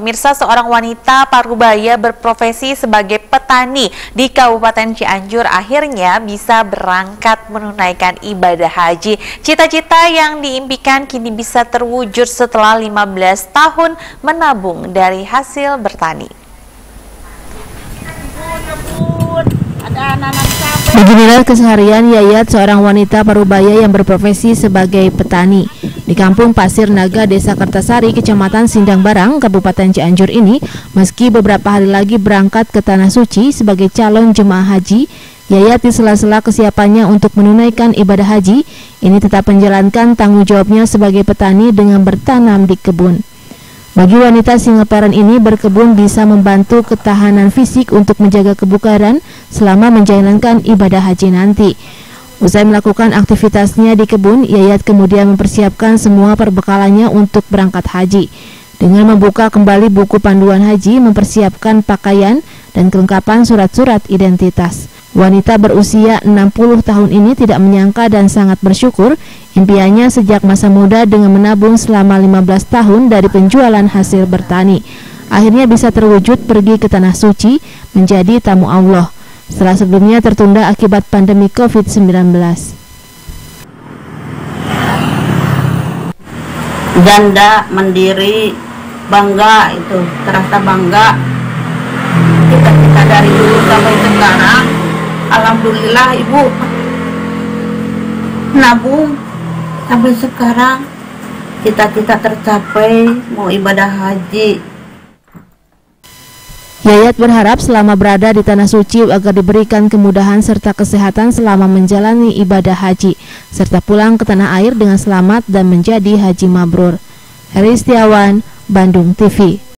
Pemirsa seorang wanita Parubaya berprofesi sebagai petani di Kabupaten Cianjur akhirnya bisa berangkat menunaikan ibadah haji. Cita-cita yang diimpikan kini bisa terwujud setelah 15 tahun menabung dari hasil bertani. Beginilah keseharian Yayat, seorang wanita Parubaya yang berprofesi sebagai petani. Di kampung Pasir Naga, Desa Kertasari, Kecamatan Sindang Barang, Kabupaten Cianjur ini, meski beberapa hari lagi berangkat ke Tanah Suci sebagai calon jemaah haji, Yayat di sela-sela kesiapannya untuk menunaikan ibadah haji, ini tetap menjalankan tanggung jawabnya sebagai petani dengan bertanam di kebun. Bagi wanita Singaparan ini berkebun bisa membantu ketahanan fisik untuk menjaga kebugaran selama menjalankan ibadah haji nanti. Usai melakukan aktivitasnya di kebun, Yayat kemudian mempersiapkan semua perbekalannya untuk berangkat haji. Dengan membuka kembali buku panduan haji, mempersiapkan pakaian dan kelengkapan surat-surat identitas. Wanita berusia 60 tahun ini tidak menyangka dan sangat bersyukur impiannya sejak masa muda dengan menabung selama 15 tahun dari penjualan hasil bertani. Akhirnya bisa terwujud pergi ke Tanah Suci menjadi tamu Allah setelah sebelumnya tertunda akibat pandemi COVID-19. Janda mandiri bangga itu terasa bangga. Kita kita dari dulu sampai sekarang alhamdulillah ibu. Nabung sampai sekarang cita-cita tercapai mau ibadah haji Yayat berharap selama berada di Tanah Suci agar diberikan kemudahan serta kesehatan selama menjalani ibadah haji, serta pulang ke tanah air dengan selamat dan menjadi haji mabrur. Heri Setiawan, Bandung TV